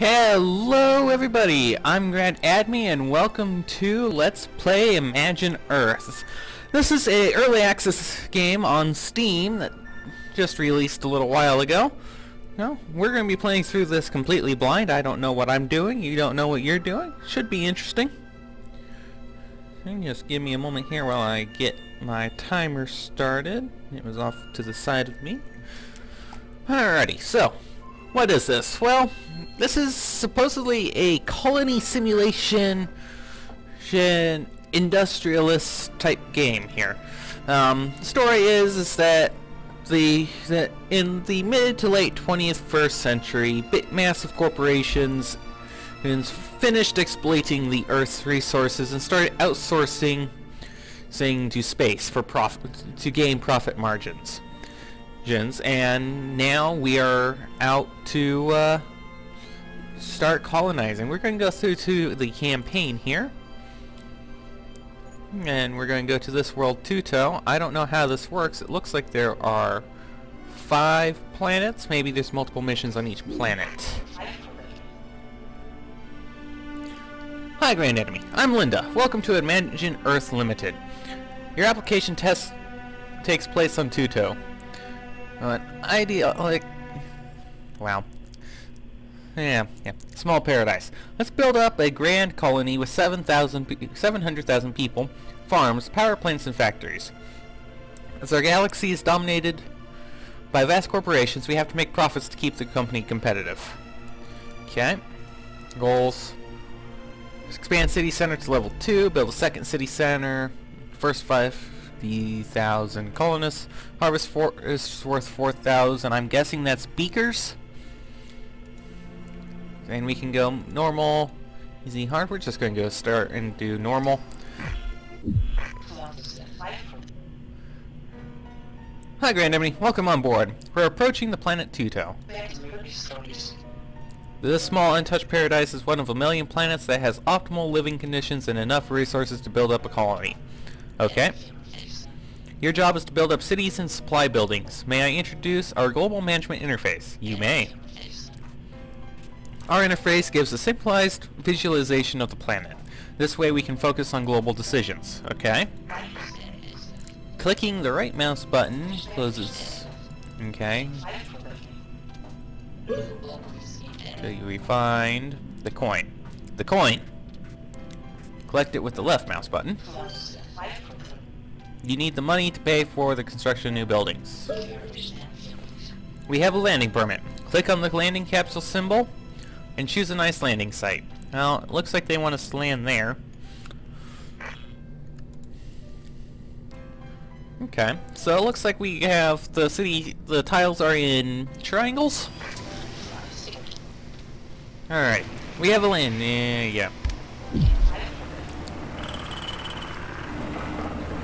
Hello everybody, I'm Grand Admi and welcome to Let's Play Imagine Earth. This is a early access game on Steam that just released a little while ago. No, we're going to be playing through this completely blind. I don't know what I'm doing, you don't know what you're doing. Should be interesting. Just give me a moment here while I get my timer started. It was off to the side of me. Alrighty, so what is this? Well, this is supposedly a colony simulation industrialist type game here. Um, the story is is that the that in the mid to late 21st century, bit massive corporations finished exploiting the Earth's resources and started outsourcing to space for profit to gain profit margins and now we are out to uh, start colonizing. We're going to go through to the campaign here. And we're going to go to this world Tuto. I don't know how this works. It looks like there are five planets. Maybe there's multiple missions on each planet. Hi Grand Admi, I'm Linda. Welcome to Imagine Earth Limited. Your application test takes place on Tuto. An ideal, like, wow. Yeah, yeah. Small paradise. Let's build up a grand colony with 700,000 people, farms, power plants, and factories. As our galaxy is dominated by vast corporations, we have to make profits to keep the company competitive. Okay. Goals. Expand city center to level 2, build a second city center, first five 50,000 colonists. Harvest for is worth 4,000. I'm guessing that's beakers. And we can go normal, easy, hard. We're just going to go start and do normal. Hi Grand Admi, welcome on board. We're approaching the planet Tuto. This small untouched paradise is one of a million planets that has optimal living conditions and enough resources to build up a colony. Okay. Your job is to build up cities and supply buildings. May I introduce our global management interface? You may. Our interface gives a simplified visualization of the planet. This way we can focus on global decisions. Okay? Clicking the right mouse button closes... Okay. Until we find the coin. The coin! Collect it with the left mouse button. You need the money to pay for the construction of new buildings. We have a landing permit. Click on the landing capsule symbol and choose a nice landing site. Now, it looks like they want us to land there. Okay, so it looks like we have the city, the tiles are in triangles. Alright, we have a land, uh, yeah.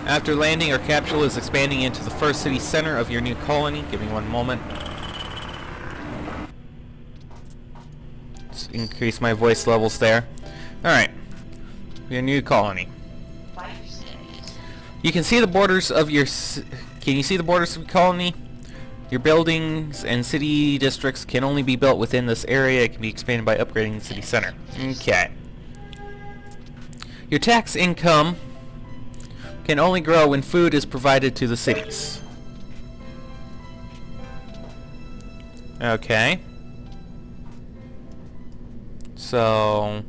After landing, our capsule is expanding into the first city center of your new colony. Give me one moment. Let's increase my voice levels there. Alright. Your new colony. You can see the borders of your... Can you see the borders of your colony? Your buildings and city districts can only be built within this area. It can be expanded by upgrading the city center. Okay. Your tax income can only grow when food is provided to the cities. Okay. So...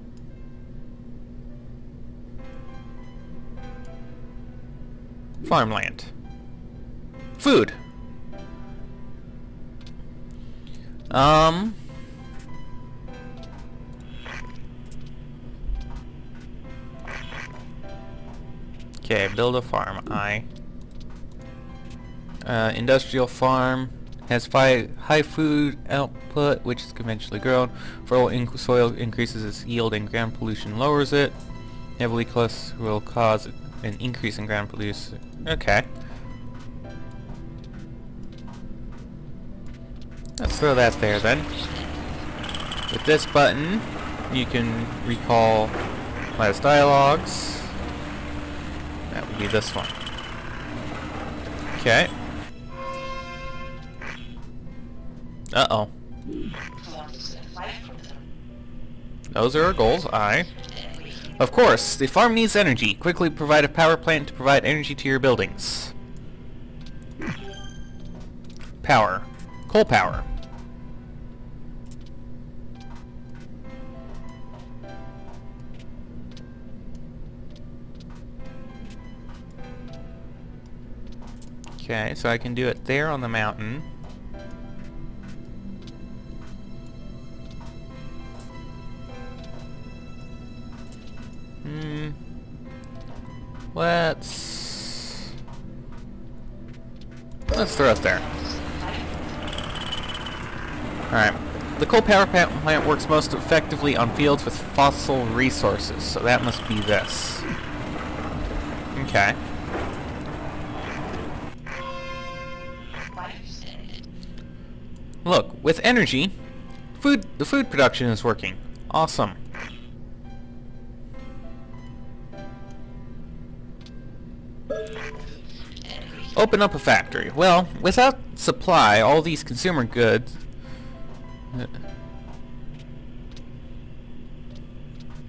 Farmland. Food. Um... Okay, build a farm. I. Uh, industrial farm has high, food output, which is conventionally grown. Fertile soil increases its yield and ground pollution lowers it. Heavily plus will cause an increase in ground pollution. Okay. Let's throw that there then. With this button, you can recall last dialogues. Be this one. Okay. Uh-oh. Those are our goals, aye. Of course, the farm needs energy. Quickly provide a power plant to provide energy to your buildings. Power. Coal power. Okay, so I can do it there on the mountain. Hmm. Let's... Let's throw it there. Alright. The coal power plant works most effectively on fields with fossil resources, so that must be this. Okay. With energy, food the food production is working. Awesome. Open up a factory. Well, without supply, all these consumer goods...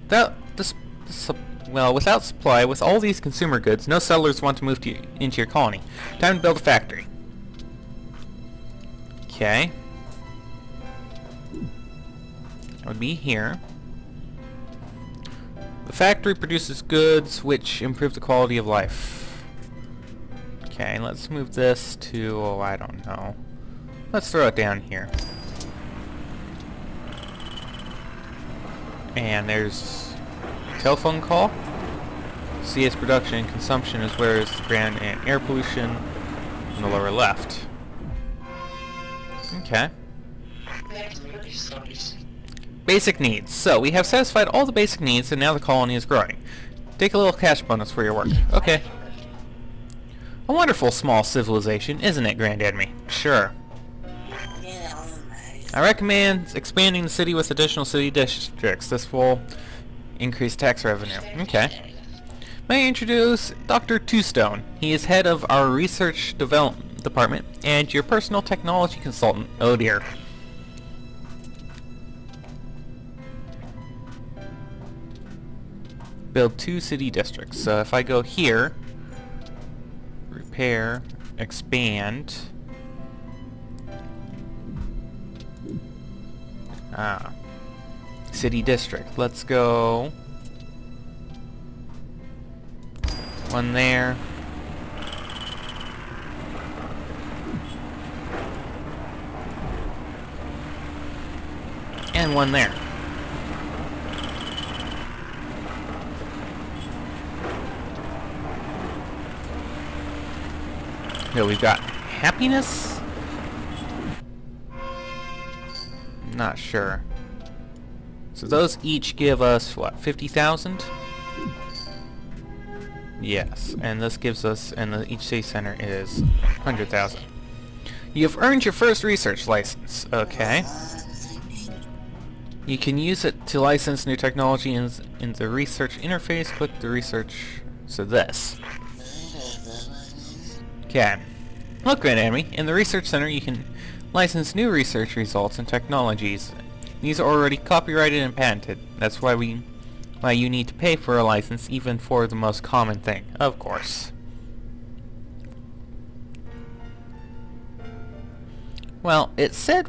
Without this, this, well, without supply, with all these consumer goods, no settlers want to move to, into your colony. Time to build a factory. Okay. Would be here. The factory produces goods which improve the quality of life. Okay, let's move this to, oh, I don't know. Let's throw it down here. And there's telephone call. CS production and consumption as well as ground and air pollution in the lower left. Okay. Basic needs. So, we have satisfied all the basic needs and now the colony is growing. Take a little cash bonus for your work. Okay. A wonderful small civilization, isn't it, Grand Admi? Sure. I recommend expanding the city with additional city districts. This will increase tax revenue. Okay. May I introduce Dr. Twostone. He is head of our research development department and your personal technology consultant. Oh dear. Build two city districts. So if I go here, repair, expand, ah, city district. Let's go one there. And one there. Here we've got happiness? Not sure. So those each give us, what, 50,000? Yes, and this gives us, and the, each city center is 100,000. You've earned your first research license. Okay. You can use it to license new technology in, in the research interface. Click the research, so this. Okay. Look, Grand Admi, in the Research Center you can license new research results and technologies. These are already copyrighted and patented. That's why we why you need to pay for a license even for the most common thing, of course. Well, it said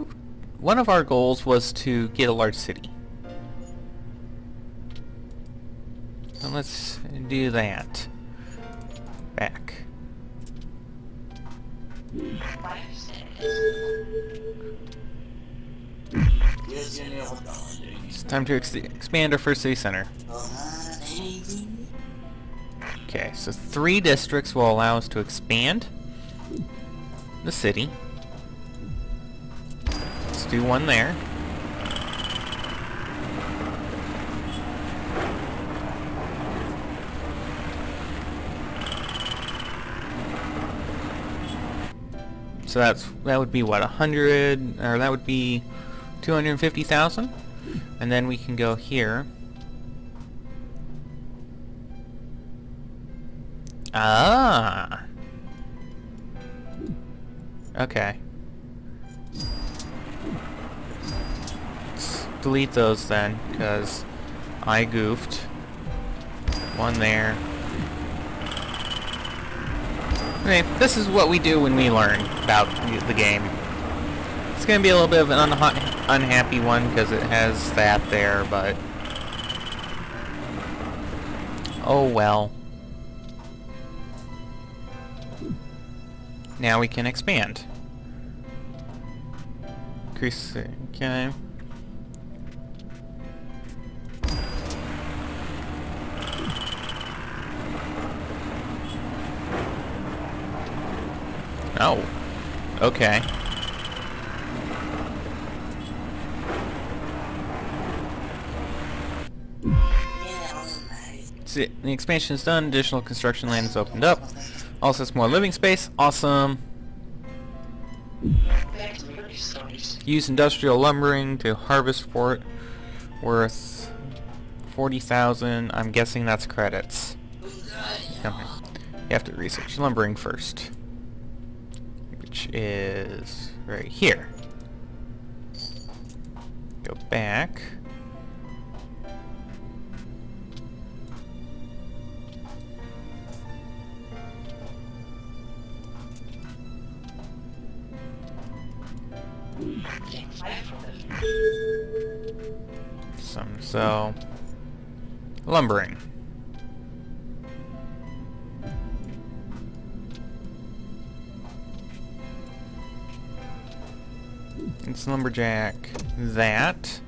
one of our goals was to get a large city. Let's do that. Back. It's time to ex expand our first city center. Okay, so three districts will allow us to expand the city. Let's do one there. So that's that would be what a hundred, or that would be two hundred fifty thousand, and then we can go here. Ah. Okay. delete those then, because I goofed. One there. Okay, this is what we do when we learn about the game. It's going to be a little bit of an unha unhappy one because it has that there, but... Oh well. Now we can expand. Increase, okay. Oh. Okay. See, the expansion is done, additional construction land is opened up. Also has more living space, awesome. Use industrial lumbering to harvest fort worth 40,000, I'm guessing that's credits. Okay. You have to research lumbering first. Which is right here. Go back. Some so lumbering. Lumberjack that.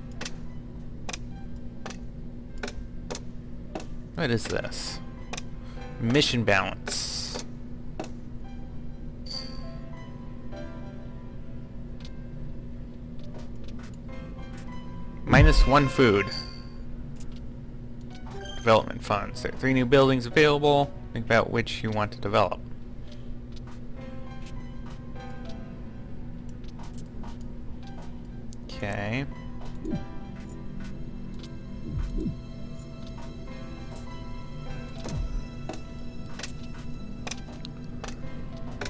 What is this? Mission balance. Minus one food. Development funds. There are three new buildings available. Think about which you want to develop.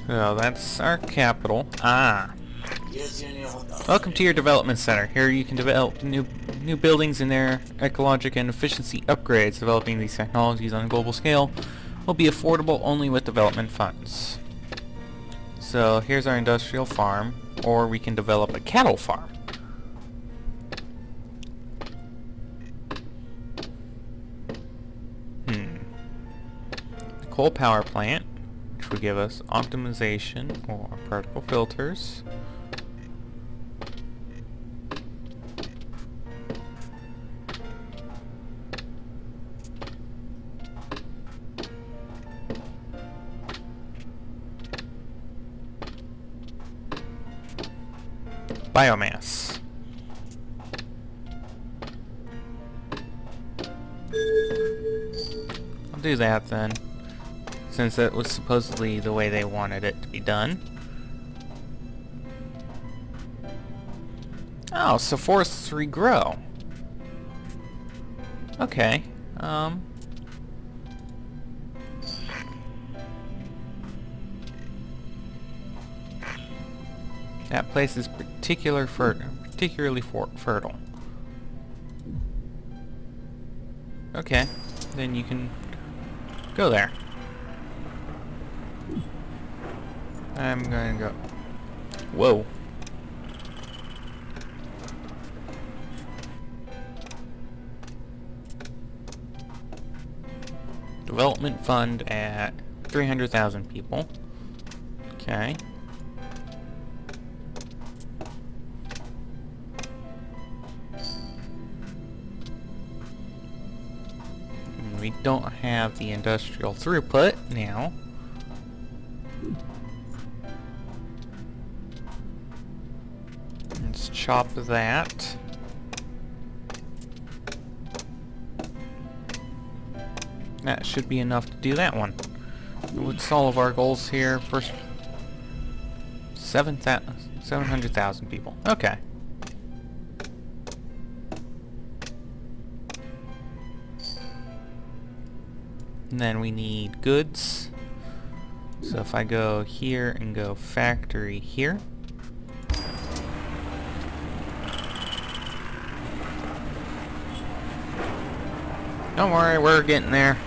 So that's our capital. Ah. Welcome to your development center. Here you can develop new new buildings and their ecologic and efficiency upgrades. Developing these technologies on a global scale will be affordable only with development funds. So here's our industrial farm, or we can develop a cattle farm. Coal power plant, which will give us optimization or particle filters. Biomass. I'll do that then, since that was supposedly the way they wanted it to be done. Oh, so forests regrow. Okay. Um, That place is particular fer particularly fertile. Okay, then you can go there. I'm gonna go. Whoa. Development fund at 300,000 people. Okay. we don't have the industrial throughput now. Chop that. That should be enough to do that one. What's all of our goals here? First, 700,000 people. Okay. And then we need goods. So if I go here and go factory here. Don't worry, we're getting there.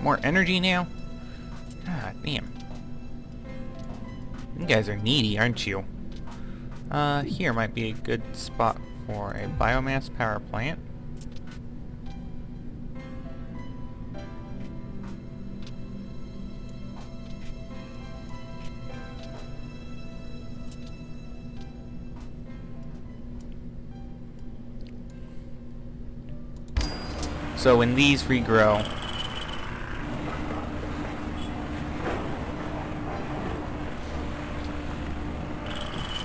More energy now? God damn. You guys are needy, aren't you? Uh, here might be a good spot for a biomass power plant. So when these regrow,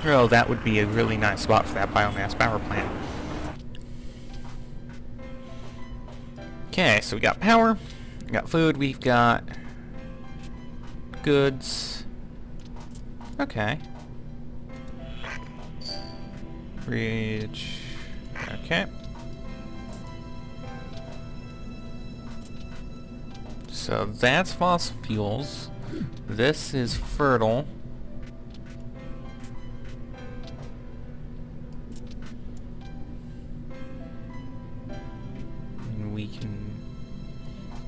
Oh, that would be a really nice spot for that biomass power plant. Okay, so we got power, we got food, we've got goods. Okay. Bridge. Okay. So that's fossil fuels. This is fertile. And we can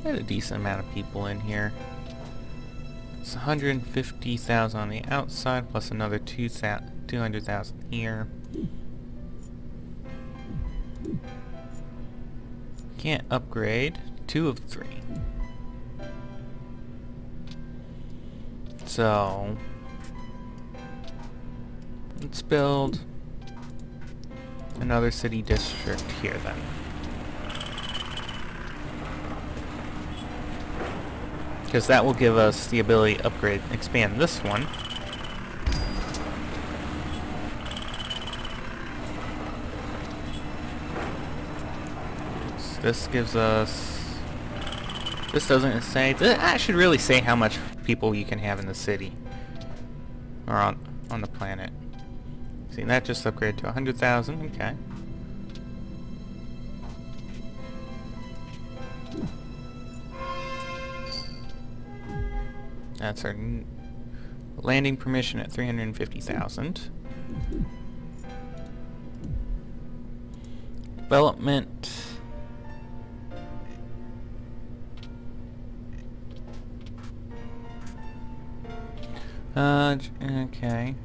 get a decent amount of people in here. It's 150,000 on the outside, plus another 200,000 here. Can't upgrade. Two of three. So... Let's build another city district here then. Because that will give us the ability to upgrade, expand this one. So this gives us... This doesn't say... I should really say how much people you can have in the city. Or on, on the planet. See, that just upgraded to 100,000. Okay. That's our landing permission at 350,000. Development. Uh, okay.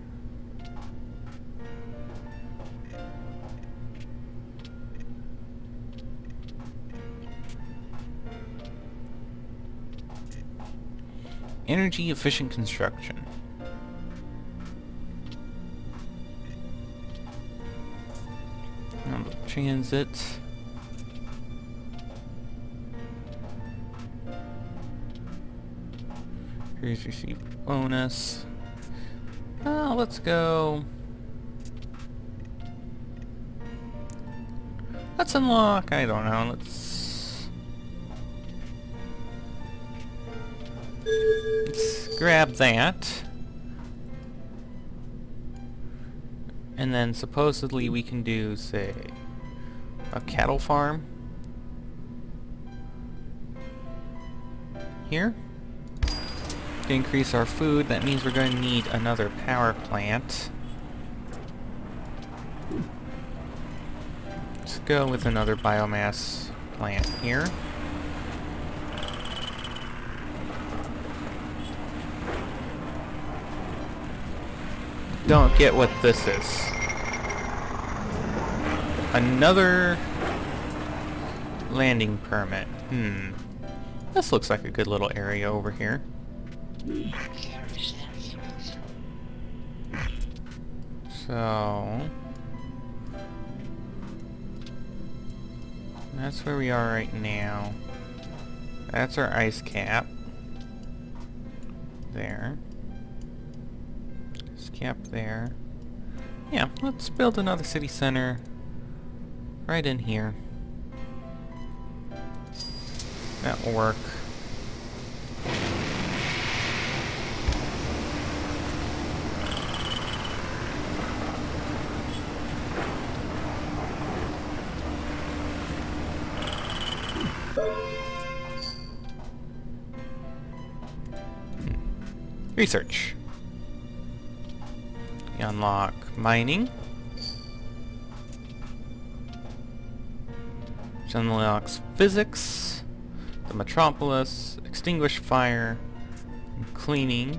Energy efficient construction. Transit. Here's your bonus. Uh, let's go. Let's unlock, I don't know, let's grab that. And then supposedly we can do, say, a cattle farm. Here. To increase our food, that means we're going to need another power plant. Let's go with another biomass plant here. don't get what this is. Another landing permit. Hmm. This looks like a good little area over here. So... That's where we are right now. That's our ice cap. There Ice cap there. Yeah, let's build another city center right in here. That will work. Research. Unlock mining. Which unlocks physics, the metropolis, extinguish fire, cleaning.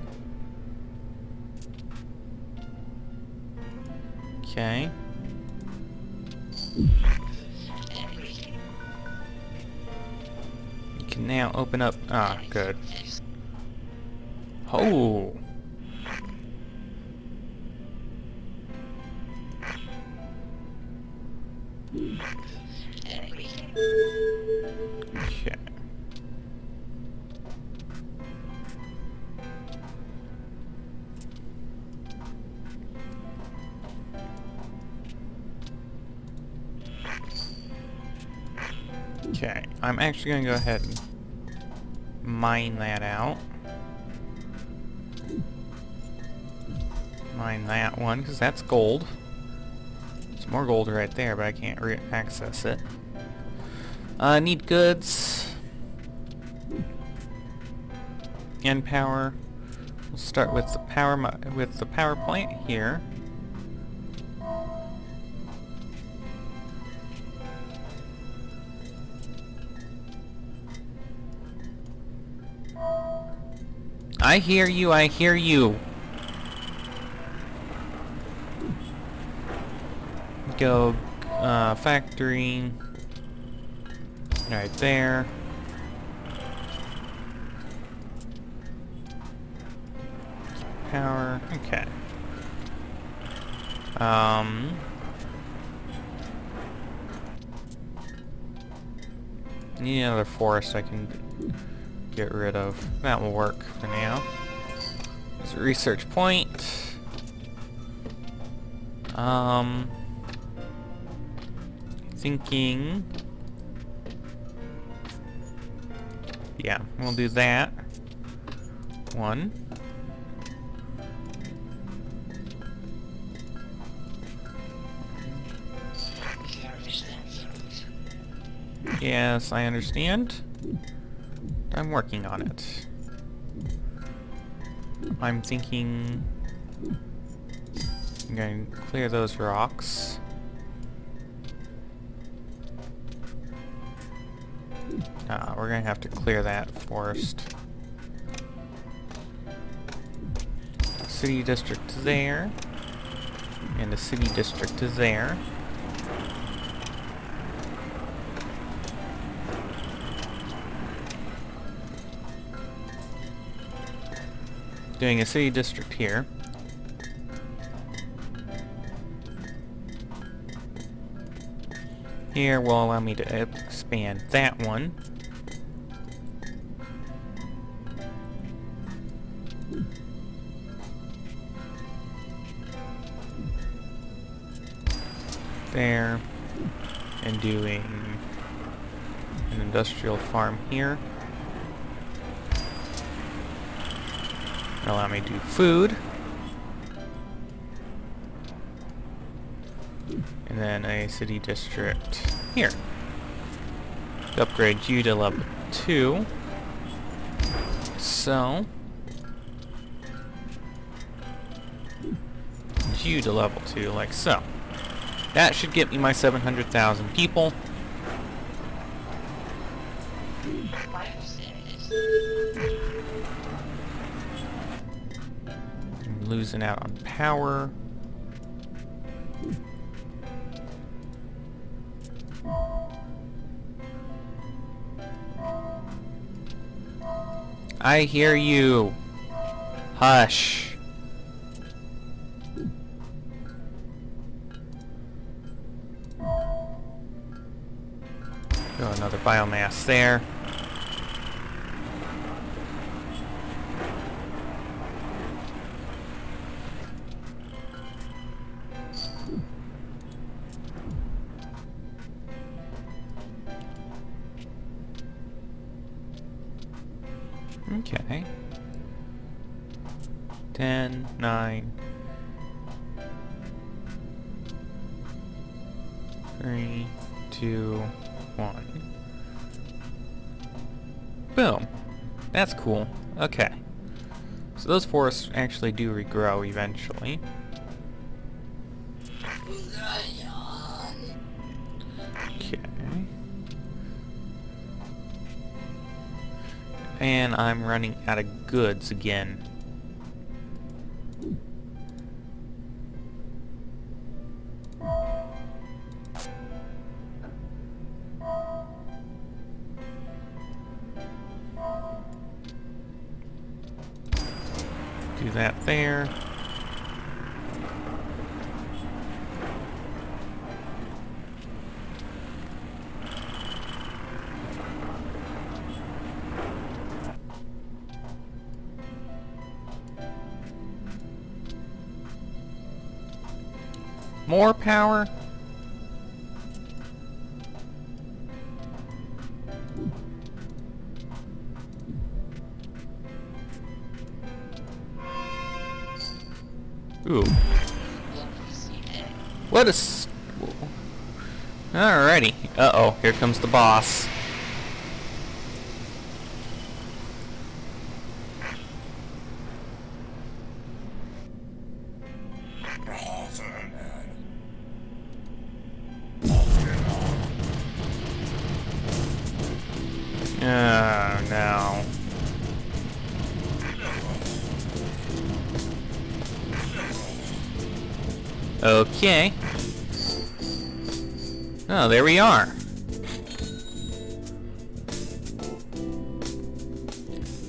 Okay. You can now open up... Ah, good. Oh! Okay. Okay, I'm actually gonna go ahead and mine that out. Mine that one, because that's gold. There's more gold right there, but I can't access it. Uh, need goods. And power. We'll start with the power with the power plant here. I hear you, I hear you. Go, uh, factory. Right there. Power, okay. Um... Need another forest I can get rid of. That will work for now. There's a research point. Um, thinking. Yeah, we'll do that. One. Yes, I understand. I'm working on it. I'm thinking... I'm going to clear those rocks. Uh, we're to have to clear that forest. City district there. And the city district is there. doing a city district here. Here will allow me to expand that one. There. And doing an industrial farm here. Allow me to do food. And then a city district here. Upgrade you to level 2. So... You to level 2, like so. That should get me my 700,000 people. I'm losing out on power. I hear you. Hush. biomass there. Okay. 10, 9, cool. Okay. So those forests actually do regrow eventually. Okay. And I'm running out of goods again. That there. More power? What a s- Alrighty. Uh-oh, here comes the boss. Oh, no. Okay. Oh, there we are.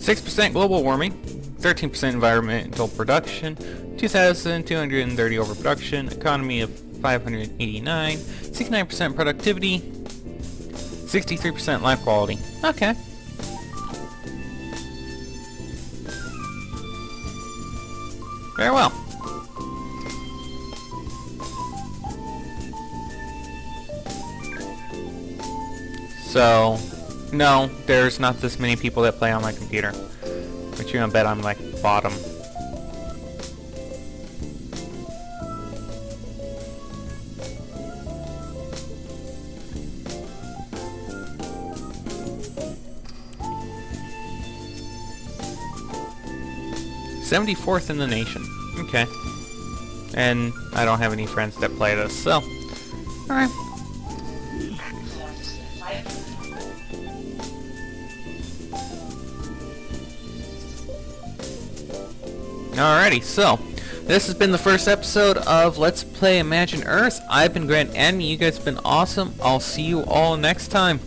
Six percent global warming, thirteen percent environmental production, two thousand two hundred and thirty overproduction, economy of five hundred eighty-nine, sixty-nine percent productivity, sixty-three percent life quality. Okay. Very well. So, no, there's not this many people that play on my computer. But you're gonna bet I'm like bottom. Seventy-fourth in the nation. Okay. And I don't have any friends that play this, so. Alright. Alrighty, so this has been the first episode of Let's Play Imagine Earth. I've been Grant and you guys have been awesome. I'll see you all next time.